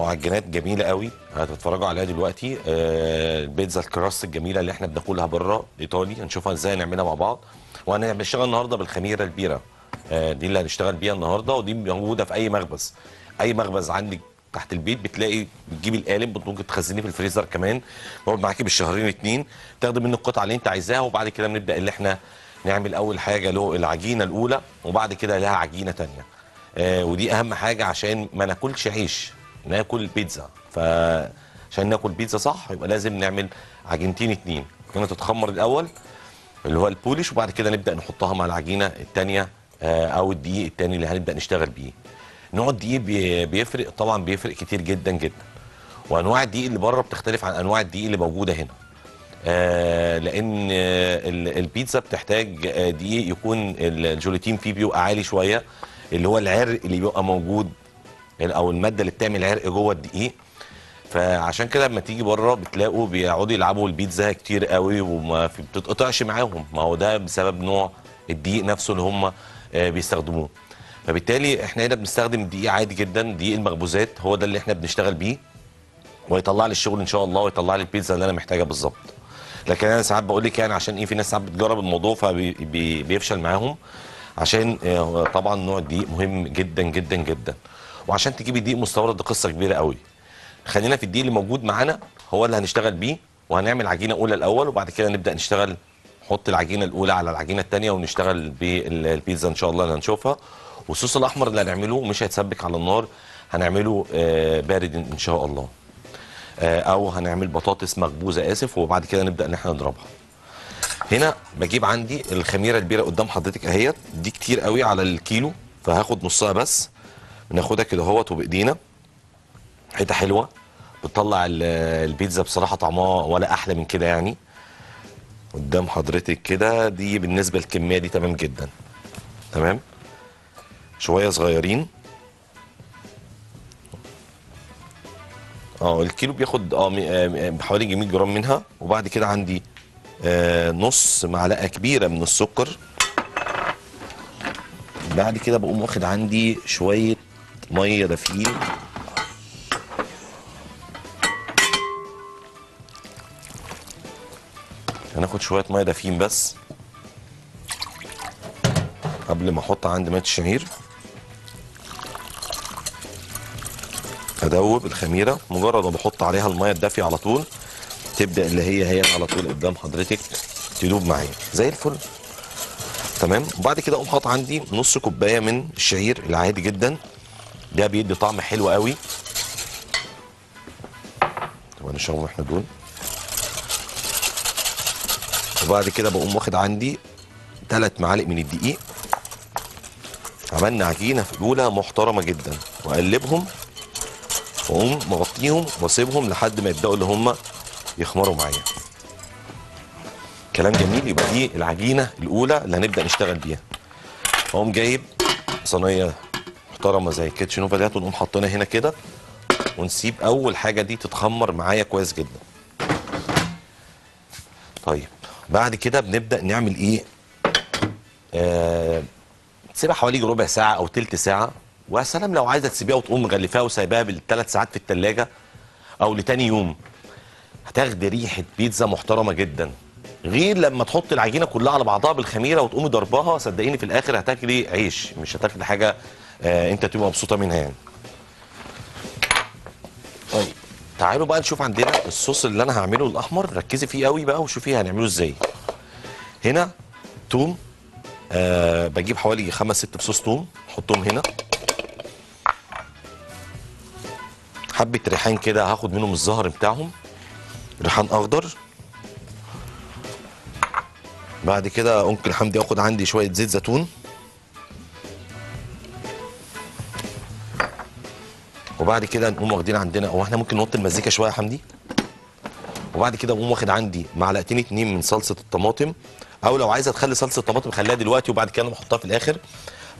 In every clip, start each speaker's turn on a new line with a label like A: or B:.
A: معجنات جميلة قوي. هتتفرجوا عليها دلوقتي. آه، البيتزا الكراست الجميلة اللي إحنا بناكلها بره إيطالي. هنشوفها إزاي نعملها مع بعض. وهنشتغل النهارده بالخميرة البيرة. آه، دي اللي هنشتغل بيها النهارده ودي موجودة في أي مخبز. أي مخبز عندك تحت البيت بتلاقي بتجيبي القالب ممكن تخزنيه في الفريزر كمان. بيقعد معاكي بالشهرين اتنين. تاخدي منه القطعة اللي انت عايزاها وبعد كده بنبدأ اللي إحنا نعمل أول حاجة له العجينة الأولى وبعد كده لها عجينة تانية. آه ودي أهم حاجة عشان ما ناكلش عيش. ناكل بيتزا. فعشان ناكل بيتزا صح يبقى لازم نعمل عجينتين اتنين. هنا تتخمر الأول اللي هو البوليش وبعد كده نبدأ نحطها مع العجينة الثانية أو الدقيق الثاني اللي هنبدأ نشتغل بيه. نوع الدقيق بي- بيفرق طبعا بيفرق كتير جدا جدا. وأنواع الدقيق اللي بره بتختلف عن أنواع الدقيق اللي موجودة هنا. آه لأن آه، ال- البيتزا بتحتاج آه، دقيق يكون الجوليتين فيه بيبقى عالي شوية اللي هو العرق اللي بيبقى موجود أو المادة اللي بتعمل عرق جوه الدقيق. فعشان كده لما تيجي بره بتلاقوا بيقعدوا يلعبوا البيتزا كتير قوي وما بتتقطعش معاهم. ما هو ده بسبب نوع الدقيق نفسه اللي هم آه، بيستخدموه. فبالتالي إحنا هنا بنستخدم دقيق عادي جدا دقيق المخبوزات. هو ده اللي إحنا بنشتغل بيه. ويطلع لي الشغل إن شاء الله ويطلع لي البيتزا اللي أنا محتاجها بالظبط. لكن أنا ساعات بقول لك يعني عشان إيه في ناس ساعات بتجرب الموضوع فبيفشل معاهم. عشان آه، طبعا نوع الدقيق مهم جدا جدا جدا. وعشان تجيبي دقيق مستورد دي قصة كبيرة قوي. خلينا في الدقيق اللي موجود معانا هو اللي هنشتغل بيه وهنعمل عجينة أولى الأول وبعد كده نبدأ نشتغل نحط العجينة الأولى على العجينة الثانية ونشتغل بالبيتزا إن شاء الله اللي هنشوفها. والصوص الأحمر اللي هنعمله مش هيتسبك على النار هنعمله آه، بارد إن شاء الله. آه، أو هنعمل بطاطس مخبوزة آسف وبعد كده نبدأ إن إحنا نضربها. هنا بجيب عندي الخميرة البيره قدام حضرتك أهيت دي كتير قوي على الكيلو فهاخد نصها بس. بناخدها كده اهوت وبإيدينا. حتة حلوة. بتطلع ال- البيتزا بصراحة طعمها ولا أحلى من كده يعني. قدام حضرتك كده دي بالنسبة للكمية دي تمام جدا. تمام؟ شوية صغيرين. آه الكيلو بياخد آه مي- آه، حوالي 100 جرام منها. وبعد كده عندي آه نص معلقة كبيرة من السكر. بعد كده بقوم واخد عندي شوية مية دافيين هناخد شوية مية دافيين بس قبل ما أحط عندي مية الشعير أدوب الخميرة. مجرد ما بحط عليها المية الدافية على طول تبدأ اللي هي هي على طول قدام حضرتك تدوب معايا. زي الفل. تمام؟ وبعد كده أقوم حاطط عندي نص كوباية من الشعير العادي جدا. ده بيدي طعم حلو قوي. طبعا نشربهم إحنا دول وبعد كده بقوم واخد عندي ثلاث معالق من الدقيق. عملنا عجينة في الأولى محترمة جدا. واقلبهم واقوم مغطيهم واسيبهم لحد ما يبدأوا اللي هم يخمروا معايا. كلام جميل. يبقى دي العجينة الأولى اللي هنبدأ نشتغل بيها. اقوم جايب صينية محترمة زي الكيتشنوفا ديت ونقوم حاطينها هنا كده ونسيب أول حاجة دي تتخمر معايا كويس جدا. طيب بعد كده بنبدأ نعمل إيه؟ آه تسيبها حوالي ربع ساعة أو تلت ساعة ويا سلام لو عايزة تسيبيها وتقوم مغلفاها وسايباها بالثلاث ساعات في الثلاجه أو لتاني يوم. هتاخدي ريحة بيتزا محترمة جدا غير لما تحط العجينة كلها على بعضها بالخميرة وتقومي ضربها صدقيني في الآخر هتاكلي عيش مش هتاكلي حاجة انت تبقى مبسوطة منها يعني. طيب تعالوا بقى نشوف عندنا الصوص اللي أنا هعمله الأحمر. ركزي فيه قوي بقى وشوفي هنعمله إزاي. هنا توم آه بجيب حوالي خمس ست فصوص توم احطهم هنا. حبة ريحان كده هاخد منهم الزهر بتاعهم. ريحان أخضر. بعد كده ممكن حمدي اخد عندي شوية زيت زيتون. وبعد كده نقوم واخدين عندنا هو إحنا ممكن نوطي المزيكا شوية يا حمدي؟ وبعد كده اقوم واخد عندي معلقتين اتنين من صلصة الطماطم أو لو عايزة تخلي صلصة الطماطم خليها دلوقتي وبعد كده بحطها في الآخر.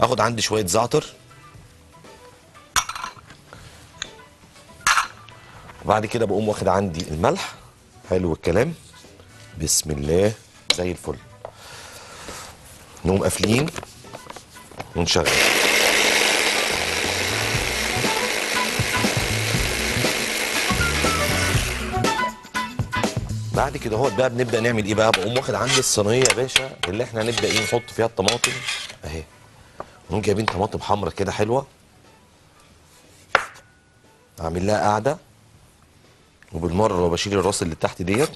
A: آخد عندي شوية زعتر. وبعد كده بقوم واخد عندي الملح. حلو الكلام. بسم الله. زي الفل. نقوم قافلين ونشغل. بعد كده هو بقى بنبدا نعمل إيه بقى؟ بقوم واخد عندي الصينية يا باشا اللي إحنا هنبدأ إيه؟ نحط فيها الطماطم. أهي. نقوم جايبين طماطم حمرا كده حلوة. أعمل لها قاعدة. وبالمرة بشيل الراس اللي تحت ديت.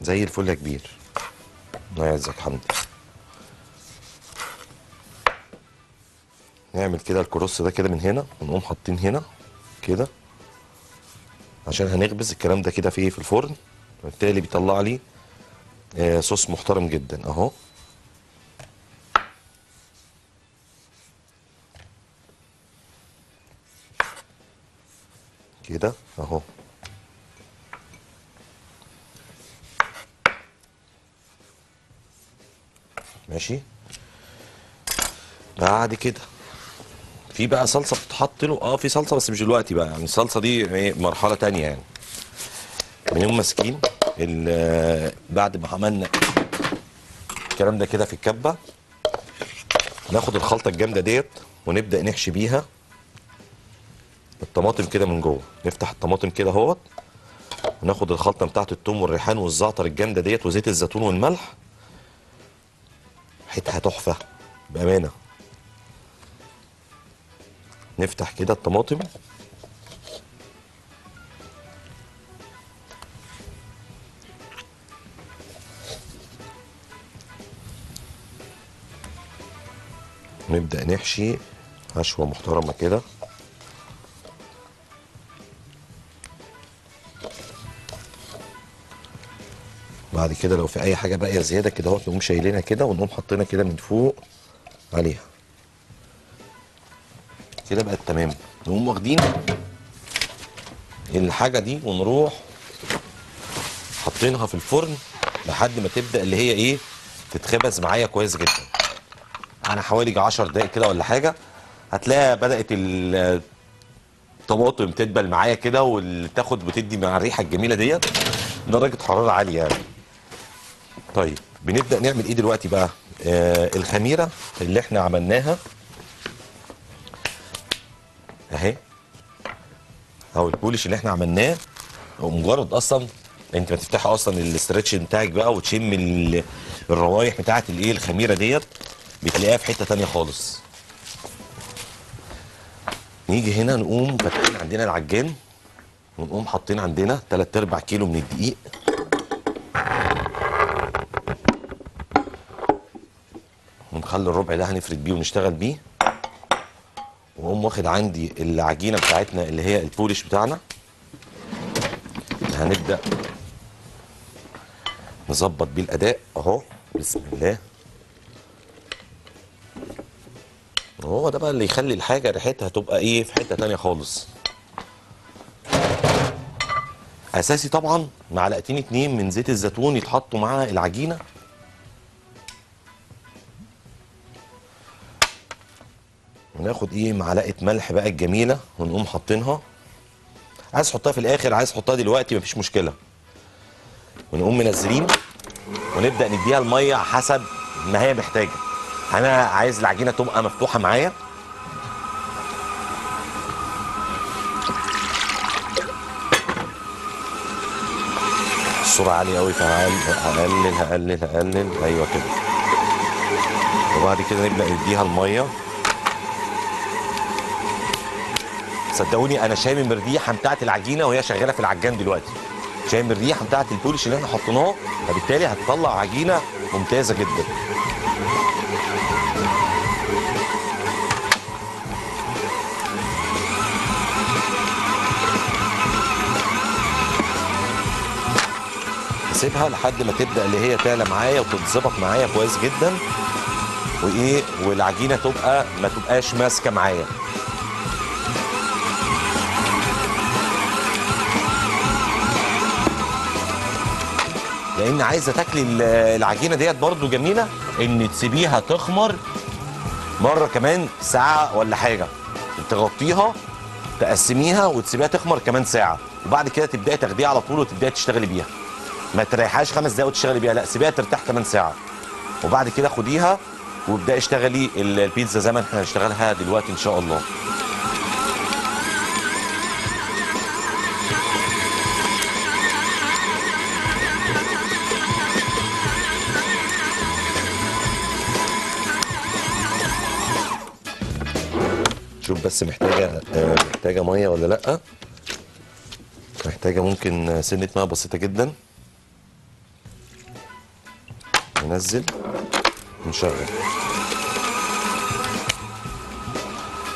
A: زي الفل يا كبير. الله يعزك حمدي نعمل كده الكروس ده كده من هنا ونقوم حاطين هنا. كده. عشان هنخبز الكلام ده كده في إيه؟ في الفرن. وبالتالي بيطلع لي آه صوص محترم جدا أهو. كده أهو. ماشي. بعد كده في بقى صلصة بتتحط له. آه في صلصة بس مش دلوقتي بقى. يعني الصلصة دي إيه، مرحلة تانية يعني. بنقوم ماسكين ال- بعد ما عملنا الكلام ده كده في الكبة ناخد الخلطة الجامدة ديت ونبدأ نحشي بيها الطماطم كده من جوه. نفتح الطماطم كده أهوت وناخد الخلطة بتاعت التوم والريحان والزعتر الجامدة ديت وزيت الزيتون والملح. حيتها تحفة بأمانة. نفتح كده الطماطم. نبدأ نحشي حشوة محترمة كده. بعد كده لو في أي حاجة باقية زيادة كده اهو نقوم شايلينها كده ونقوم حاطينها كده من فوق عليها. كده بقت تمام. نقوم واخدين الحاجة دي ونروح حاطينها في الفرن لحد ما تبدأ اللي هي إيه تتخبز معايا كويس جدا. أنا حوالي 10 دقايق كده ولا حاجة هتلاقيها بدأت ال- الطماطم تدبل معايا كده وتاخد وتدي مع الريحة الجميلة ديت. درجة حرارة عالية يعني. طيب بنبدأ نعمل إيه دلوقتي بقى؟ آه الخميرة اللي إحنا عملناها أو البولش اللي إحنا عملناه مجرد أصلا انت ما تفتحي أصلا الاسترتش بتاعك بقى وتشم ال- الروايح بتاعت الايه الخميرة ديت بتلاقيها في حتة تانية خالص. نيجي هنا نقوم فاتحين عندنا العجان ونقوم حاطين عندنا 3 أرباع كيلو من الدقيق. ونخلي الربع ده هنفرد بيه ونشتغل بيه. واقوم واخد عندي العجينة بتاعتنا اللي هي البولش بتاعنا. هنبدأ نظبط بيه الأداء أهو. بسم الله. هو ده بقى اللي يخلي الحاجة ريحتها تبقى إيه في حتة تانية خالص. أساسي طبعا معلقتين اتنين من زيت الزيتون يتحطوا مع العجينة. وناخد إيه معلقة ملح بقى الجميلة ونقوم حاطينها. عايز تحطها في الآخر عايز تحطها دلوقتي مفيش مشكلة. ونقوم منزلين ونبدأ نديها المية حسب ما هي محتاجة. أنا عايز العجينة تبقى مفتوحة معايا. الصورة عالية قوي فهقلل هقلل هقلل. أيوه كده. وبعد كده نبدأ نديها المية. صدقوني أنا شامم الريحة بتاعت العجينة وهي شغالة في العجان دلوقتي. شامم الريحة بتاعت البولش اللي إحنا حطيناه فبالتالي هتطلع عجينة ممتازة جدا. اسيبها لحد ما تبدأ اللي هي تعلى معايا وتتظبط معايا كويس جدا. وإيه والعجينة تبقى ما تبقاش ماسكة معايا. لأن عايزة تاكلي ال- العجينة ديت برضو جميلة إن تسيبيها تخمر مرة كمان ساعة ولا حاجة. تغطيها تقسميها وتسيبيها تخمر كمان ساعة. وبعد كده تبدأي تاخديها على طول وتبدأي تشتغلي بيها. ما تريحهاش خمس دقايق وتشتغلي بيها لا سيبيها ترتاح كمان ساعة. وبعد كده خديها وابدأي اشتغلي ال- البيتزا زي ما إحنا هنشتغلها دلوقتي إن شاء الله. شوف بس محتاجة آه، محتاجة مية ولا لأ. محتاجة ممكن آه، سنة ميه بسيطة جدا. ننزل ونشغل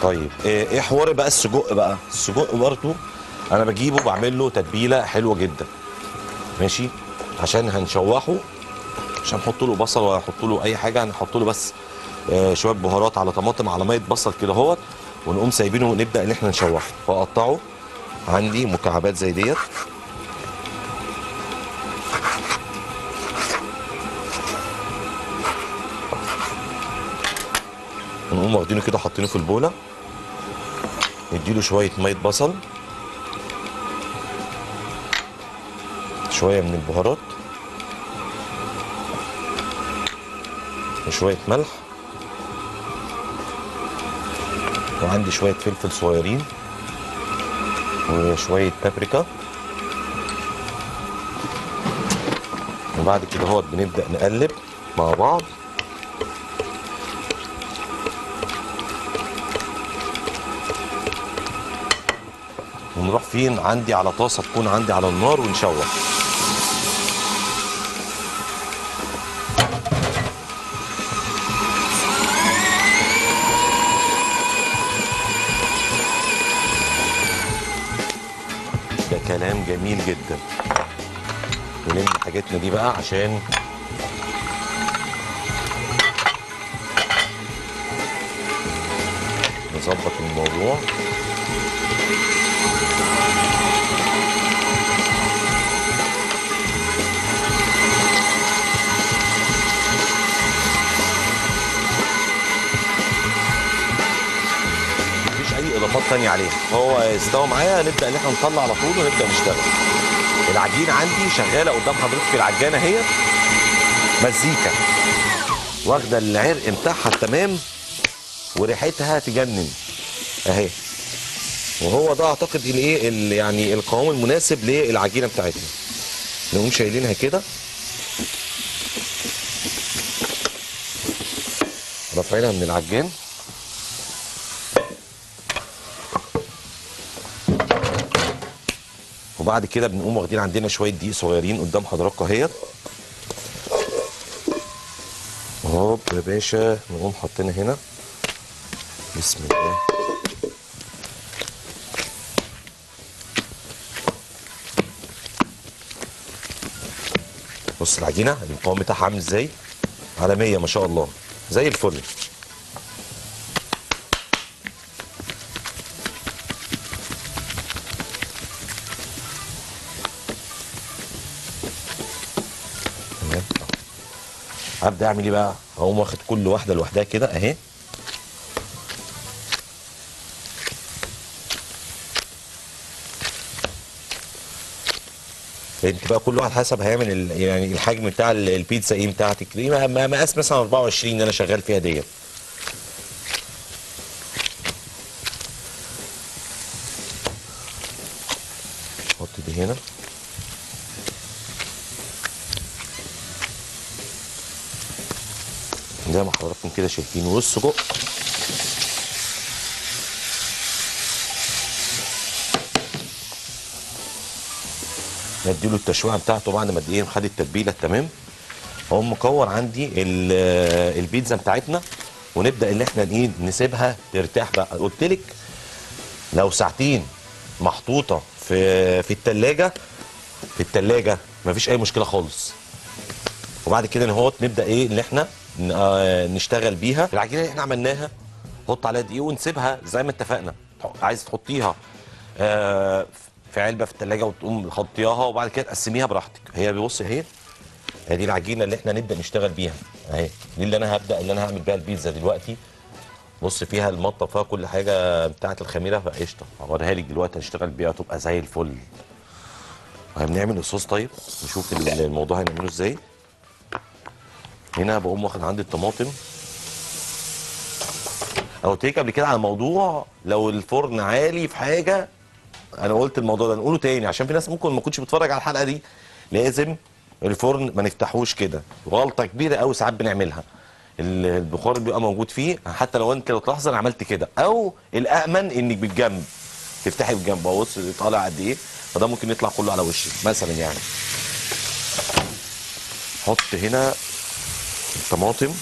A: طيب إيه إيه حوار بقى السجق بقى؟ السجق برضو أنا بجيبه بعمل له تتبيلة حلوة جدا. ماشي؟ عشان هنشوحه مش هنحط له بصل ولا هنحط له أي حاجة هنحط له بس آه، شوية بهارات على طماطم على مية بصل كده اهوت ونقوم سايبينه ونبدأ إن إحنا نشوحه. فأقطعه. عندي مكعبات زي ديت. ونقوم واخدينه كده حاطينه في البولة. نديله شوية مية بصل. شوية من البهارات. وشوية ملح. وعندي شوية فلفل صغيرين وشوية بابريكا. وبعد كده هو بنبدأ نقلب مع بعض. ونروح فين؟ عندي على طاسة تكون عندي على النار ونشوح. جدا. نلم حاجتنا دي بقى عشان نظبط الموضوع. مفيش أي إضافات تانية عليه هو استوى معايا نبدأ إن إحنا نطلع على طول ونبدأ نشتغل. العجينه عندي شغالة قدام حضرتك العجانة اهي. مزيكا. واخدة العرق بتاعها تمام؟ وريحتها تجنن. اهي. وهو ده أعتقد الايه ال- يعني القوام المناسب للعجينة بتاعتنا. نقوم شايلينها كده. رافعينها من العجان. وبعد كده بنقوم واخدين عندنا شوية دقيق صغيرين قدام حضراتكم اهيت هوب يا باشا نقوم حاطينها هنا. بسم الله. بص العجينه القوام بتاعها عامل إزاي؟ 100 ما شاء الله. زي الفل. هبدأ أعمل إيه بقى؟ اقوم واخد كل واحدة لوحدها كده أهي. أنت بقى كل واحد حسب هيعمل يعني الحجم بتاع ال- البيتزا إيه بتاعتك. مقاس مثلا 24 اللي أنا شغال فيها ديت حط دي هنا زي شايفين والسجق نديله التشويحة بتاعته بعد ما إيه خد التتبيلة التمام اقوم مكور عندي ال- البيتزا بتاعتنا ونبدأ إن إحنا إيه نسيبها ترتاح بقى. قلت لك لو ساعتين محطوطة في في الثلاجه في الثلاجه مفيش أي مشكلة خالص. وبعد كده نهوت نبدأ إيه؟ إن إحنا نشتغل بيها. العجينة اللي إحنا عملناها نحط عليها دقيق ونسيبها زي ما اتفقنا. عايز تحطيها آه، في علبة في الثلاجه وتقوم خطياها وبعد كده تقسميها براحتك. هي بص اهي هي دي العجينة اللي إحنا نبدأ نشتغل بيها. اهي دي اللي أنا هبدأ اللي أنا هعمل بيها البيتزا دلوقتي. بص فيها المطة فيها كل حاجة بتاعة الخميرة فقشطة. هوريها لك دلوقتي هنشتغل بيها تبقى زي الفل. هنعمل الصوص طيب نشوف ال- الموضوع هنعمله إزاي. هنا بقوم واخد عندي الطماطم. أنا قلت قبل كده على موضوع لو الفرن عالي في حاجة أنا قلت الموضوع ده نقوله تاني عشان في ناس ممكن ما كنتش بتتفرج على الحلقة دي. لازم الفرن ما نفتحوش كده. غلطة كبيرة قوي ساعات بنعملها. ال- البخار بيبقى موجود فيه حتى لو أنت لو تلاحظ أنا عملت كده. أو الامن إنك بالجنب تفتحي بالجنب. بص طالع قد إيه؟ فده ممكن يطلع كله على وشك مثلا يعني. حط هنا الطماطم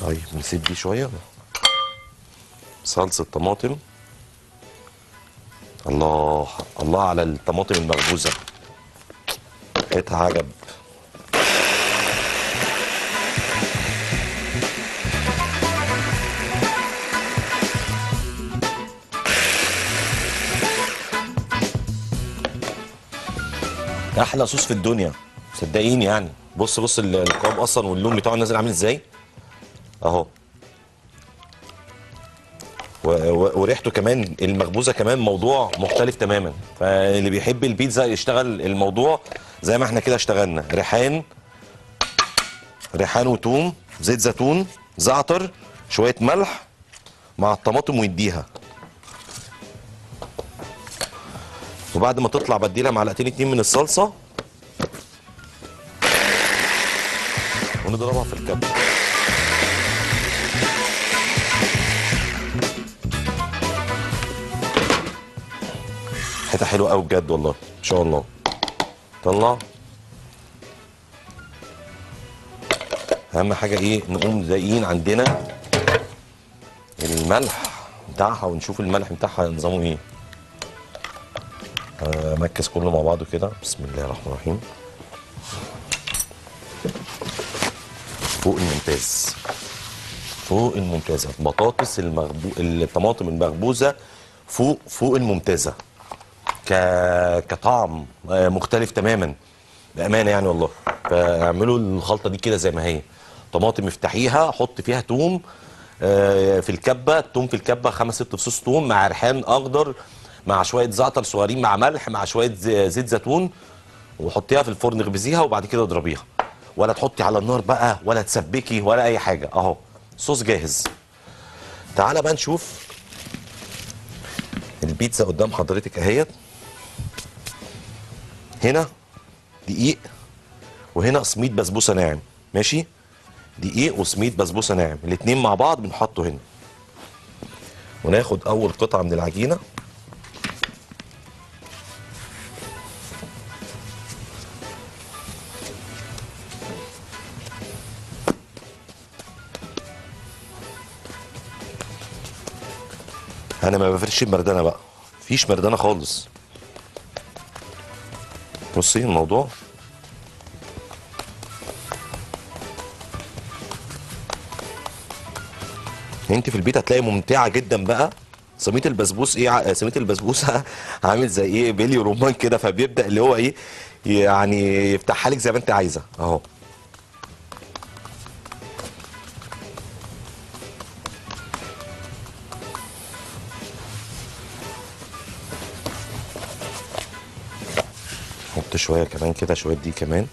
A: طيب نسيب دي شوية. صلصة طماطم. الله الله على الطماطم المخبوزة. ريحتها عجب. أحلى صوص في الدنيا صدقيني يعني. بص بص ال- القوام أصلا واللون بتاعه نازل عامل إزاي؟ أهو. وريحته كمان المخبوزة كمان موضوع مختلف تماما. فاللي بيحب البيتزا يشتغل الموضوع زي ما إحنا كده اشتغلنا. ريحان ريحان وتوم زيت زيتون زعتر شوية ملح مع الطماطم ويديها. وبعد ما تطلع بديلها معلقتين اتنين من الصلصة. ونضربها في الكب. حتة حلوة قوي بجد والله إن شاء الله. طلع أهم حاجة إيه؟ نقوم لاقيين عندنا الملح بتاعها ونشوف الملح بتاعها نظامه إيه. امكس كله مع بعضه كده بسم الله الرحمن الرحيم. فوق الممتاز. فوق الممتازه بطاطس المغبو... الطماطم المخبوزة فوق فوق الممتازة. ك... كطعم آه، مختلف تماما. بأمانة يعني والله. فاعملوا الخلطة دي كده زي ما هي. طماطم افتحيها حط فيها توم آه، في الكبة توم في الكبة خمس ست فصوص توم مع ريحان أخضر مع شوية زعتر صغيرين مع ملح مع شوية زيت زيتون وحطيها في الفرن اخبزيها وبعد كده اضربيها. ولا تحطي على النار بقى ولا تسبكي ولا أي حاجة. أهو صوص جاهز. تعالى بقى نشوف البيتزا قدام حضرتك أهيت. هنا دقيق وهنا سميد بسبوسة ناعم. ماشي؟ دقيق وسميد بسبوسة ناعم. الاتنين مع بعض بنحطه هنا. وناخد أول قطعة من العجينة. أنا ما بفرش المردانه بقى. مفيش مردانة خالص. بصي الموضوع. انت في البيت هتلاقي ممتعة جدا بقى. صينيه البسبوس إيه صينيه البسبوسة عامل زي إيه بيلي رمان كده فبيبدأ اللي هو إيه يعني يفتحها لك زي ما انت عايزة. اهو. شوية كمان كده شوية دي كمان.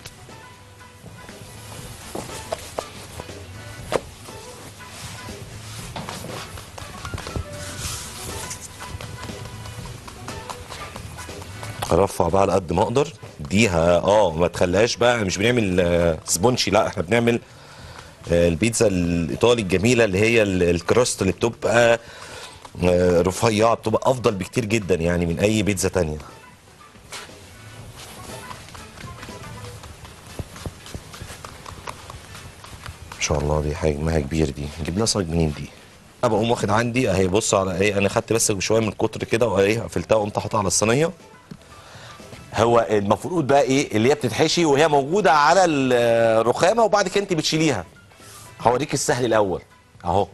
A: ارفع بقى على قد ما أقدر. اديها آه ما تخليهاش بقى مش بنعمل آه، سبونشي لا إحنا بنعمل آه، البيتزا الإيطالي الجميلة اللي هي ال- الكراست اللي بتبقى آه، رفيعة بتبقى أفضل بكتير جدا يعني من أي بيتزا تانية. شاء الله. دي حجمها كبير دي. نجيب لها صاج منين دي؟ أنا بقوم واخد عندي. أهي بص على إيه. أنا خدت بس شوية من الكتر كده وإيه قفلتها وقمت حاططها على الصينية. هو المفروض بقى إيه اللي هي بتتحشي وهي موجودة على الرخامة وبعد كده أنت بتشيليها. هوريك السهل الأول. أهو.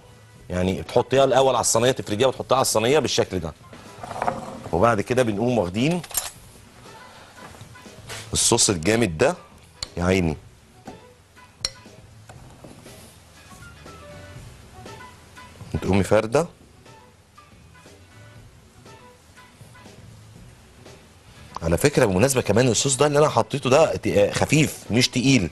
A: يعني تحطيها الأول على الصينية تفرديها وتحطيها على الصينية بالشكل ده. وبعد كده بنقوم واخدين الصوص الجامد ده. يا عيني. تقومي فردة على فكرة بالمناسبة كمان الصوص ده اللي أنا حطيته ده خفيف مش تقيل.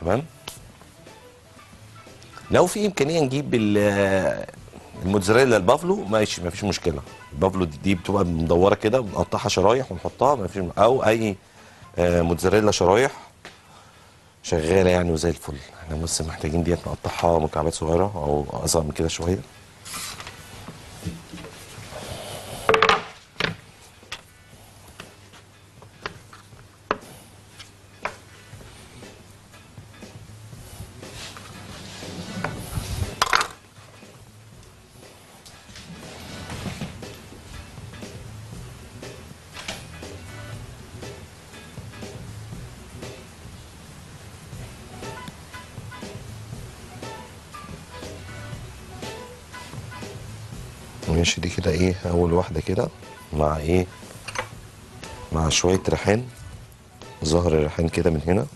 A: تمام؟ لو في إمكانية نجيب الموتزاريلا البافلو ماشي مفيش مشكلة. البافلو دي, دي بتبقى مدورة كده بنقطعها شرايح ونحطها مفيش أو أي آه، موتزاريلا شرايح شغالة يعني وزي الفل. إحنا بس محتاجين ديت نقطعها مكعبات صغيرة أو أصغر من كده شوية. ماشي دي كده إيه أول واحدة كده مع إيه مع شوية ريحان ظهر الريحان كده من هنا.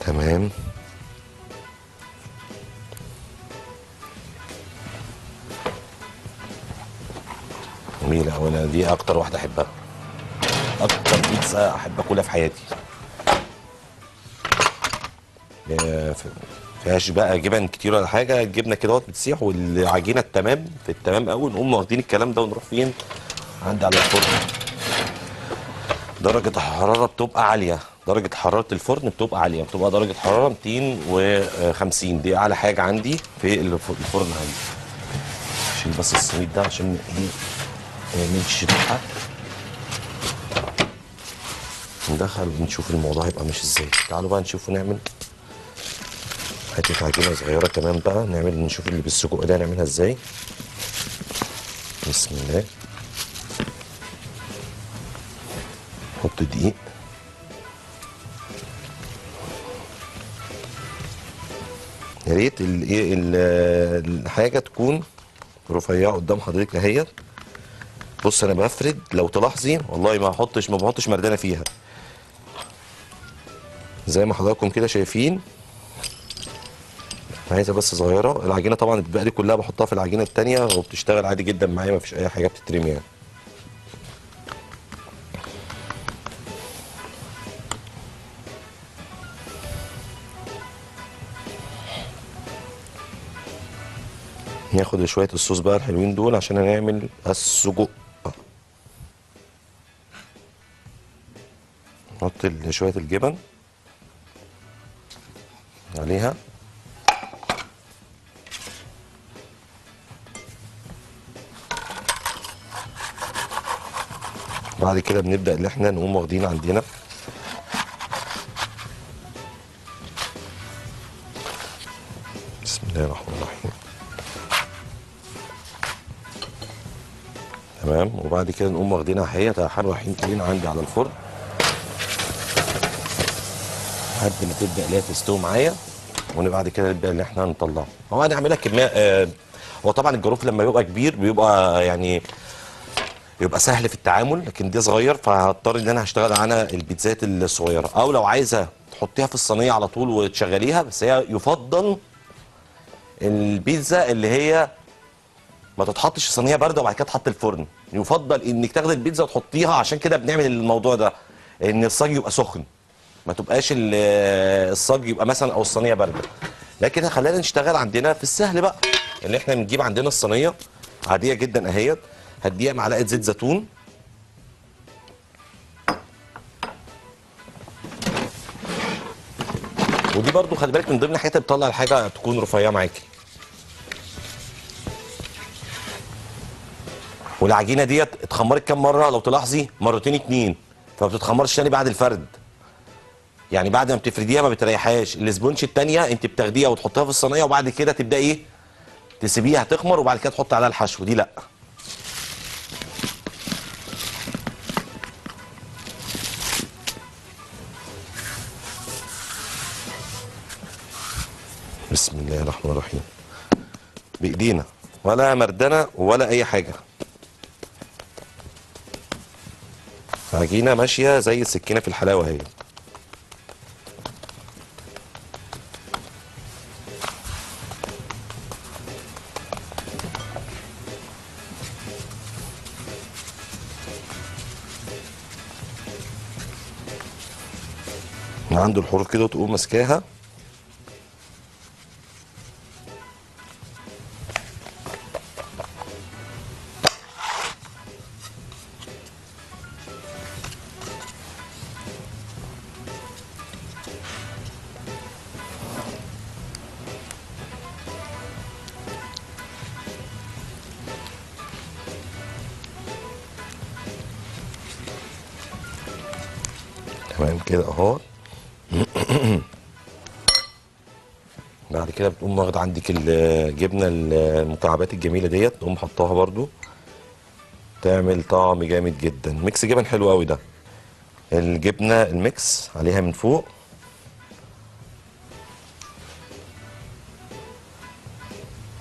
A: تمام. جميلة أوي أنا دي أكتر واحدة أحبها. أكتر بيتزا أحب أكلها في حياتي. فيهاش بقى جبن كتير ولا حاجة الجبنه كده وقت بتسيح والعجينة التمام في التمام قوي نقوم واخدين الكلام ده ونروح فين؟ عندي على الفرن. درجة الحراره بتبقى عالية درجة حرارة الفرن بتبقى عالية بتبقى درجة حرارة 250 دي أعلى حاجة عندي في الف- الفرن عندي. شيل بس السميد ده عشان إيه ما يعملش ندخل ونشوف الموضوع هيبقى ماشي إزاي. تعالوا بقى نشوف ونعمل. حتة عجينه صغيرة كمان بقى؟ نعمل نشوف اللي بالسجق ده نعملها إزاي. بسم الله. نحط دقيق. يا ريت ال- الحاجة تكون رفيعة قدام حضرتك اهيت بص أنا بفرد لو تلاحظي والله ما احطش ما بحطش مردانة فيها. زي ما حضراتكم كده شايفين عايزه بس صغيرة. العجينة طبعا بتبقى دي كلها بحطها في العجينة التانية وبتشتغل عادي جدا معايا مفيش أي حاجة بتترمي يعني. ناخد شوية الصوص بقى الحلوين دول عشان هنعمل السجق. نحط شوية الجبن عليها. بعد كده بنبدأ إن إحنا نقوم واخدين عندنا بسم الله الرحمن الرحيم. تمام؟ وبعد كده نقوم واخدينها أهي رايحين كلين عندي على الفرن. لحد ما تبدأ اللي هي تستوي معايا وبعد كده نبدأ إن إحنا نطلعه هو أنا هعملها كمية آه هو طبعا الجاروف لما بيبقى كبير بيبقى يعني يبقى سهل في التعامل لكن دي صغير فهضطر إن أنا هشتغل على البيتزات الصغيرة. أو لو عايزة تحطيها في الصينية على طول وتشغليها بس هي يفضل البيتزا اللي هي ما تتحطش في باردة وبعد كده تحط الفرن. يفضل إنك تاخدي البيتزا وتحطيها عشان كده بنعمل الموضوع ده إن الصاج يبقى سخن. ما تبقاش ال- الصاج يبقى مثلا أو الصينية باردة. لكن خلينا نشتغل عندنا في السهل بقى إن إحنا بنجيب عندنا الصينية عادية جدا أهيت. هديها معلقة زيت زيتون. ودي برضو خلي بالك من ضمن الحاجات اللي بتطلع الحاجة تكون رفيعة معاكي والعجينة ديت اتخمرت كام مرة؟ لو تلاحظي مرتين اتنين فما بتتخمرش تاني بعد الفرد. يعني بعد ما بتفرديها ما بتريحهاش. الاسبونش التانية انت بتاخديها وتحطيها في الصينية وبعد كده تبدأي إيه؟ تسيبيها تخمر وبعد كده تحطي عليها الحشو. دي لأ. بسم الله الرحمن الرحيم. بإيدينا ولا مردنه ولا أي حاجة. عجينه ماشية زي السكينة في الحلاوة اهي عنده الحروف كده وتقوم ماسكاها. الجبنه المكعبات الجميلة ديت تقوم حطاها برضو. تعمل طعم جامد جدا. mix جبن حلو قوي ده. الجبنة ال mix عليها من فوق.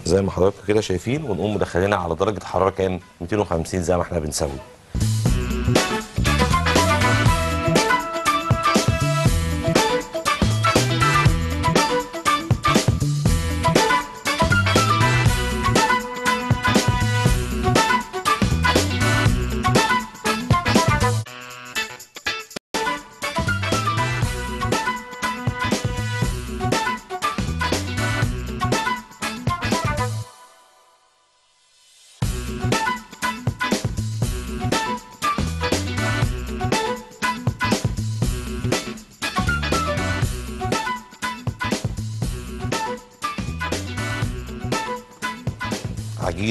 A: زي ما حضراتكم كده شايفين ونقوم مدخلينها على درجة حرارة كام؟ 250 زي ما إحنا بنسوي.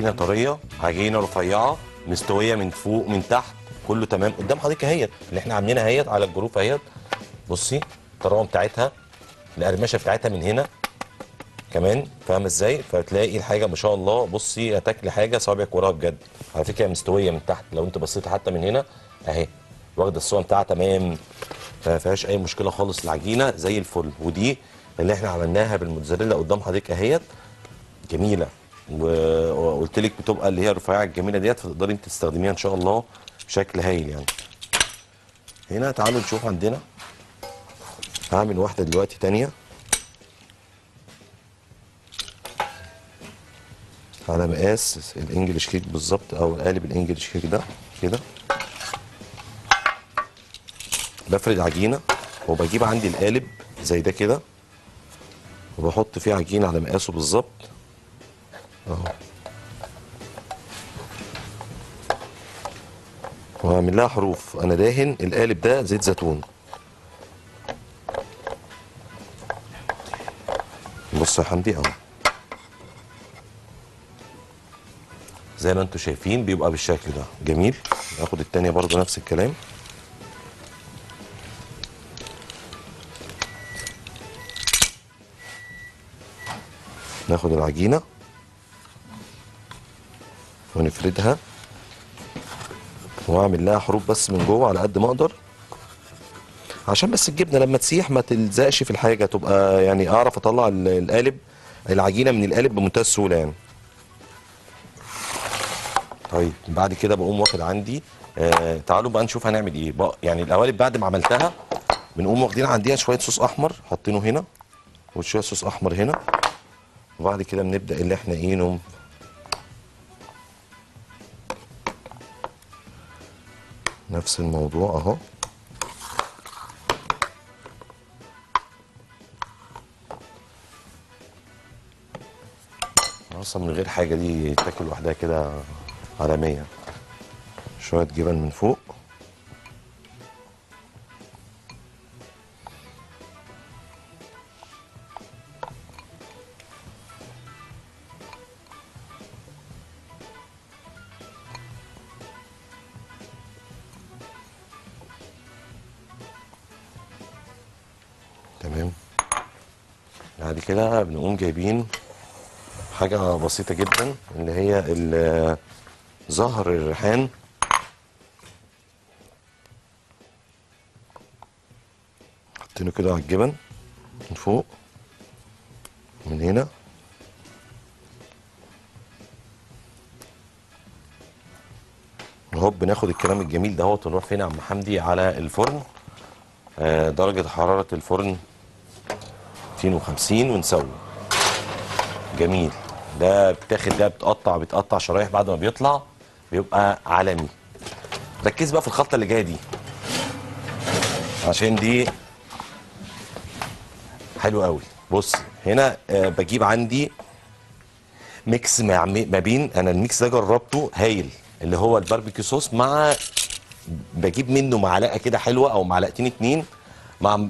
A: عجينه طرية عجينة رفيعة مستوية من فوق من تحت كله تمام. قدام حضرتك اهيت اللي إحنا عاملينها اهيت على الجروب اهيت بصي الطراوه بتاعتها القرمشة بتاعتها من هنا. كمان فاهمه إزاي؟ فتلاقي الحاجة ما شاء الله. بصي هتاكلي حاجة صوابعك وراها بجد. على فكرة مستوية من تحت. لو انت بصيت حتى من هنا اهي واخدة الصورة بتاعها تمام. فما فيهاش أي مشكلة خالص. العجينة زي الفل. ودي اللي إحنا عملناها بالموتزاريلا قدام حضرتك اهيت جميلة. وقلت لك بتبقى اللي هي الرفيعة الجميلة ديت فتقدري انت تستخدميها إن شاء الله بشكل هايل يعني. هنا تعالوا نشوف عندنا. هعمل واحدة دلوقتي تانية. على مقاس الإنجليش كيك بالظبط أو قالب الإنجليش كيك ده كده. بفرد عجينة وبجيب عندي القالب زي ده كده وبحط فيه عجينة على مقاسه بالظبط. أهو. وهعمل لها حروف أنا داهن القالب ده زيت زيتون. بص يا حمدي أهو. زي ما أنتم شايفين بيبقى بالشكل ده. جميل. ناخد التانية برضو نفس الكلام. ناخد العجينة. ونفردها واعمل لها حروف بس من جوه على قد ما أقدر. عشان بس الجبنة لما تسيح ما تلزقش في الحاجة تبقى يعني أعرف أطلع ال- القالب العجينة من القالب بمنتهى السهولة يعني. طيب بعد كده بقوم واخد عندي آه تعالوا بقى نشوف هنعمل إيه. بقى يعني القوالب بعد ما عملتها بنقوم واخدين عنديها شوية صوص أحمر حاطينه هنا وشوية صوص أحمر هنا. وبعد كده بنبدأ اللي إحنا إيه نفس الموضوع أهو. أصلا من غير حاجة دي تاكل لوحدها كده عالمية. شوية جبن من فوق. بسيطة جدا اللي هي زهر الريحان. حاطينه كده على الجبن من فوق من هنا. هوب بناخد الكلام الجميل دهوت ونروح فين يا عم حمدي؟ على الفرن. آه، درجة حرارة الفرن 250 ونسوي. جميل. ده بتاخد ده بتقطع بتقطع شرايح بعد ما بيطلع بيبقى عالمي. ركز بقى في الخلطة اللي جاية دي. عشان دي حلو قوي. بص هنا آه بجيب عندي mix ما بين أنا ال mix ده جربته هايل اللي هو ال barbecue sauce مع بجيب منه معلقة كده حلوة أو معلقتين اتنين مع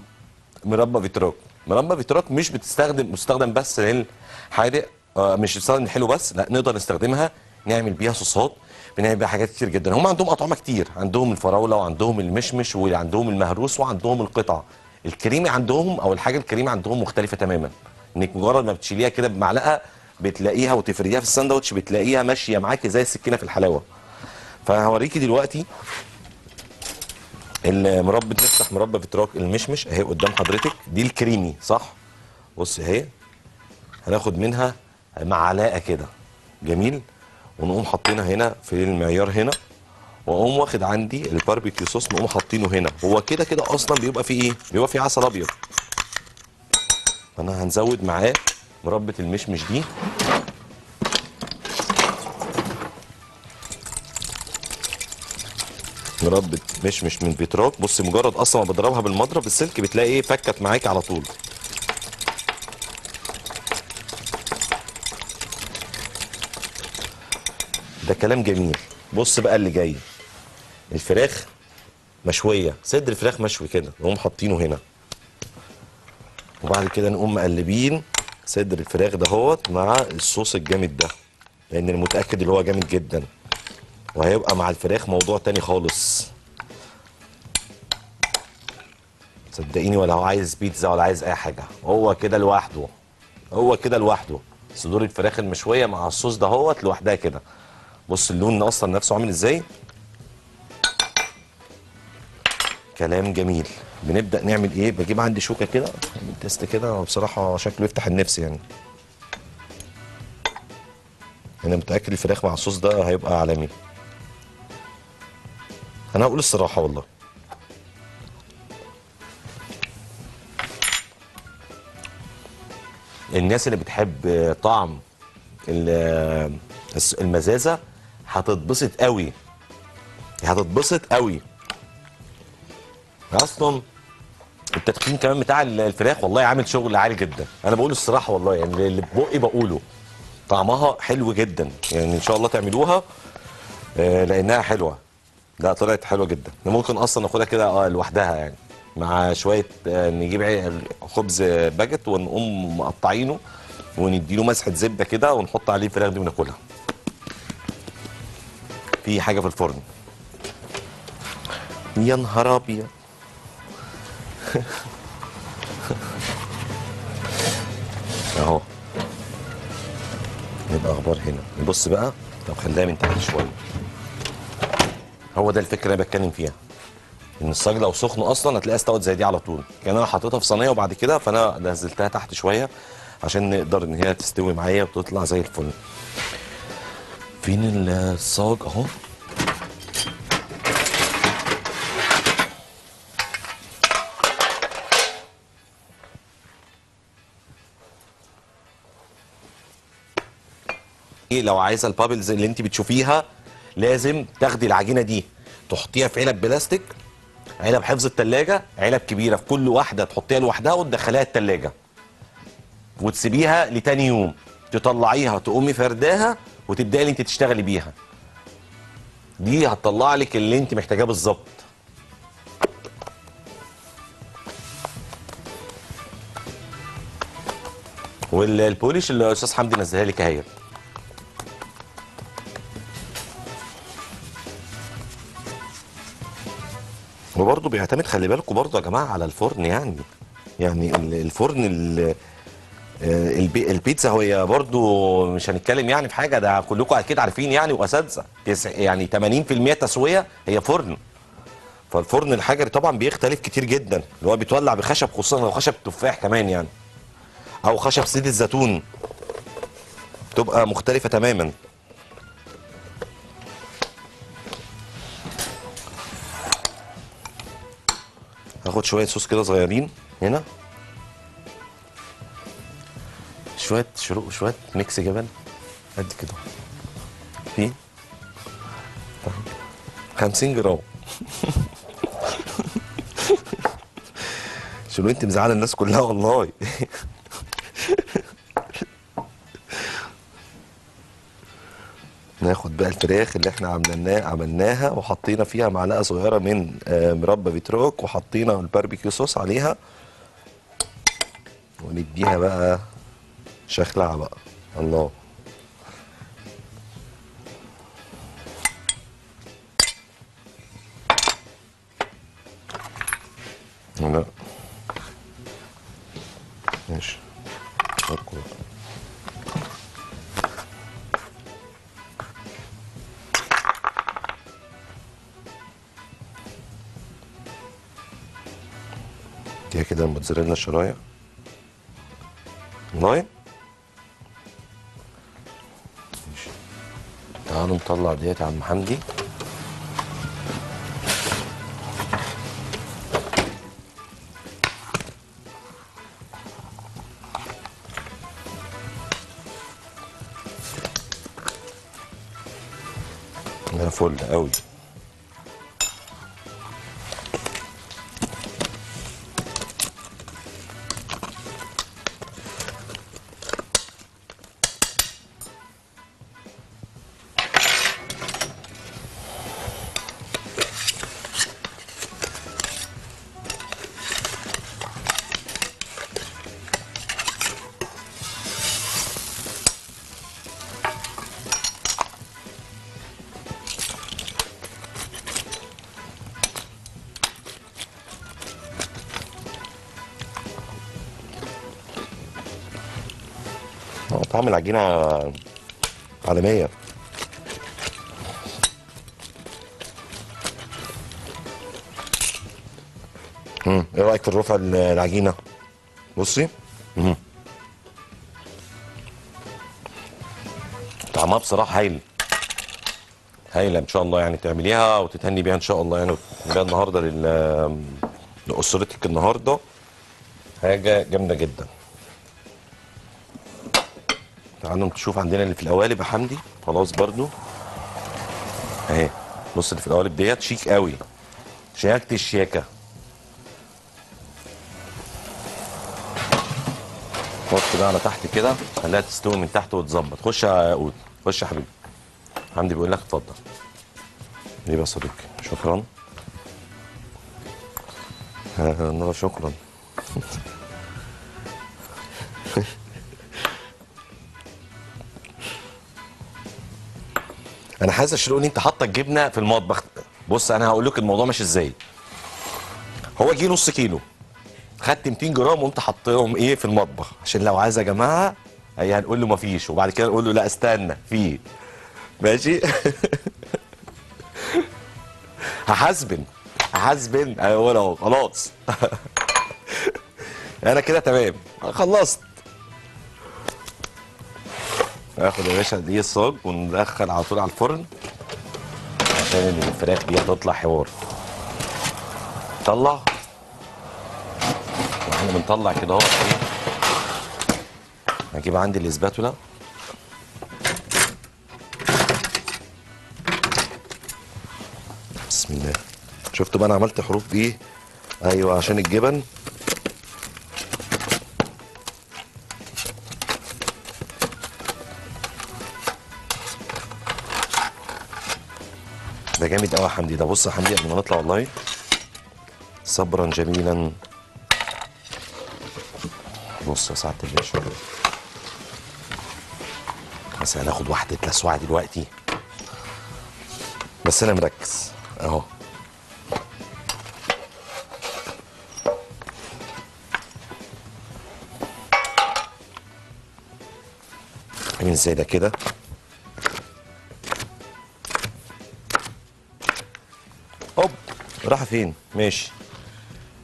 A: مربى Vitrac. مربى Vitrac مش بتستخدم مستخدم بس للحادق مش بتستخدم الحلو بس لا نقدر نستخدمها نعمل بيها صوصات بنعمل بيها حاجات كتير جدا. هم عندهم أطعمة كتير عندهم الفراولة وعندهم المشمش وعندهم المهروس وعندهم القطع. الكريمي عندهم أو الحاجة الكريمي عندهم مختلفة تماما. إنك مجرد ما بتشيليها كده بمعلقة بتلاقيها وتفرديها في الساندوتش بتلاقيها ماشية معاكي زي السكينة في الحلاوة. فهوريكي دلوقتي المربى نفتح مربى Vitrac المشمش أهي قدام حضرتك. دي الكريمي صح؟ بص أهي هناخد منها معلقه كده. جميل. ونقوم حاطينها هنا في المعيار هنا. وأقوم واخد عندي ال barbecue sauce نقوم حاطينه هنا. هو كده كده أصلا بيبقى فيه إيه؟ بيبقى فيه عسل أبيض. فأنا هنزود معاه مربى المشمش دي. مربى مشمش من بيتراك بص مجرد أصلا ما بضربها بالمضرب السلك بتلاقي إيه؟ فكت معاك على طول. ده كلام جميل. بص بقى اللي جاي. الفراخ مشوية. صدر فراخ مشوي كده. نقوم حاطينه هنا. وبعد كده نقوم مقلبين صدر الفراخ دهوت مع الصوص الجامد ده. لأن أنا متأكد اللي هو جامد جدا. وهيبقى مع الفراخ موضوع تاني خالص. صدقيني ولا هو عايز بيتزا ولا عايز أي حاجة. هو كده لوحده. هو كده لوحده. صدور الفراخ المشوية مع الصوص دهوت لوحدها كده. بص اللون أصلا نفسه عامل إزاي. كلام جميل. بنبدأ نعمل إيه؟ بجيب عندي شوكة كده نعمل تيست كده وبصراحة شكله يفتح النفس يعني. أنا متأكد الفراخ مع الصوص ده هيبقى عالمي. أنا هقول الصراحة والله. الناس اللي بتحب طعم ال- المزازة هتتبسط قوي. هتتبسط قوي. أصلا التدخين كمان بتاع الفراخ والله عامل شغل عالي جدا. أنا بقول الصراحة والله يعني اللي ببقي بقوله. طعمها حلو جدا. يعني إن شاء الله تعملوها آه، لأنها حلوة. لا طلعت حلوة جدا. ممكن أصلا ناخدها كده آه لوحدها يعني. مع شوية آه، نجيب خبز باجت ونقوم مقطعينه ونديله مسحة زبدة كده ونحط عليه الفراخ دي وناكلها. في حاجة في الفرن. يا نهار أبيض. أهو. نبقى أخبار هنا؟ نبص بقى. طب خليها من تحت شوية. هو ده الفكرة اللي بتكلم فيها. إن الصاج لو سخن أصلا هتلاقيها استوت زي دي على طول. كان أنا حطيتها في صينية وبعد كده فأنا نزلتها تحت شوية عشان نقدر إن هي تستوي معايا وتطلع زي الفل. فين الصاج اهو. لو عايزة البابلز اللي انت بتشوفيها لازم تاخدي العجينة دي تحطيها في علب بلاستيك علب حفظ التلاجة علب كبيرة في كل واحدة تحطيها لوحدها وتدخليها التلاجة. وتسيبيها لتاني يوم تطلعيها تقومي فرداها وتبدأي اللي انت تشتغلي بيها. دي هتطلع لك اللي انت محتاجاه بالظبط. والبوليش اللي الاستاذ حمدي نزلها لك أهي. وبرضه بيعتمد خلي بالكم برضه يا جماعة على الفرن يعني. يعني ال- الفرن ال- البي- البيتزا هي برضه مش هنتكلم يعني في حاجة ده كلكم أكيد عارفين يعني وأساتذة. يعني 80% تسوية هي فرن. فالفرن الحجري طبعا بيختلف كتير جدا اللي هو بيتولع بخشب خصوصا لو خشب تفاح كمان يعني أو خشب زيت الزيتون. تبقى مختلفة تماما. هاخد شوية صوص كده صغيرين هنا. شوية شروق وشويه ميكس جبن. قد كده. في؟ 50 جرام. شنو انت مزعلة الناس كلها والله؟
B: ناخد بقى الفراخ اللي إحنا عملناه عملناها وحطينا فيها معلقة صغيرة من آه، مربى بتروك وحطينا الباربيكيو صوص عليها. ونديها بقى شخلعه بقى الله. لا. ماشي. أوكي. دي كده الموتزاريلا شرايح. والله نطلع ديت عم حمدي. ده فل قوي طعم العجينة عالمية مم. إيه رأيك في الرفع ال- العجينة؟ بصي مم. طعمها بصراحة هايل هايلة إن شاء الله يعني تعمليها وتتهني بيها إن شاء الله يعني وتعمليها النهارده لل لأسرتك النهارده حاجة جامدة جدا تعالوا نشوف عندنا اللي في القوالب يا حمدي؟ خلاص برضو. اهي بص اللي في القوالب ديت شيك قوي. شياكة الشياكة. حط بقى على تحت كده خليها تستوي من تحت وتظبط. خش يا ياقوت خش يا حبيبي. حمدي بيقول لك اتفضل. ليه يا صديقي؟ شكرا. آه، شكرا. أنا حاسس شيروني انت حاطه الجبنه في المطبخ. بص أنا هقول لك الموضوع ماشي إزاي. هو جه نص كيلو خدت 200 جرام وقمت حطيهم إيه في المطبخ. عشان لو عايز يا جماعة هي هنقول له مفيش وبعد كده نقول له لا استنى في. ماشي؟ هحاسبن هحاسبن. اهو اهو خلاص. أنا كده تمام. خلصت. ناخد يا باشا دي الصاج وندخل على طول على الفرن عشان الفراخ دي هتطلع حوار. طلع. وإحنا بنطلع كده اهو. هجيب عندي الاسباتولا بسم الله. شفتوا بقى أنا عملت حروف إيه؟ أيوه عشان الجبن. جامد قوي يا حمدي. ده بص يا حمدي قبل ما نطلع والله صبرا جميلا. بص يا سعادة الباشا بس هناخد واحدة لسوعة دلوقتي. بس أنا مركز. أهو. عامل إزاي ده كده. راح فين؟ ماشي.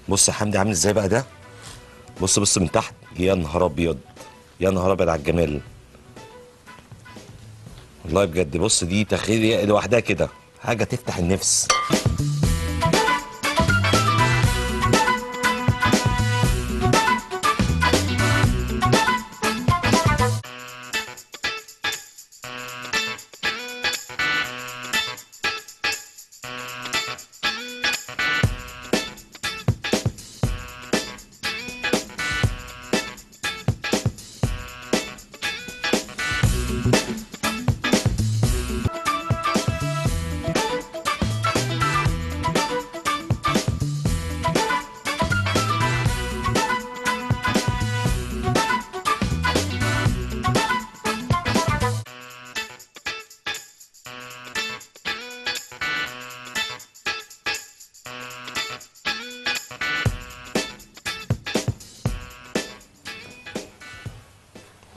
B: بص يا حمدي عامل إزاي بقى ده؟ بص بص من تحت. يا نهار أبيض. يا نهار أبيض على الجمال. والله بجد بص دي تخيل لوحدها كده. حاجة تفتح النفس.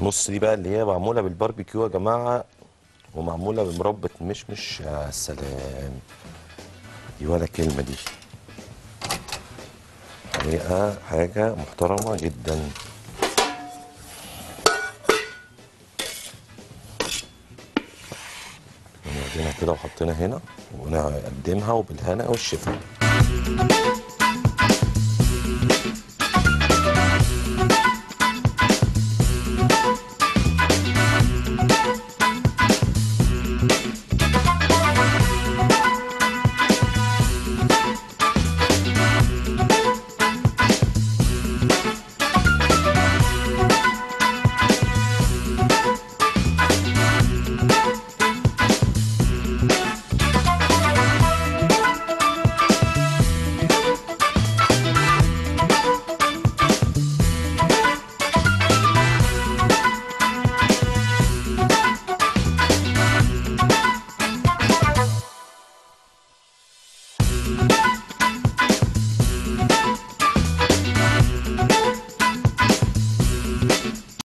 A: نص دي بقى اللي هي معمولة بالباربيكيو يا جماعة ومعمولة بمربى مشمش يا سلام. دي ولا كلمة دي. حقيقة حاجة محترمة جدا. واخدينها كده وحطينا هنا ونقدمها وبالهنا والشفا.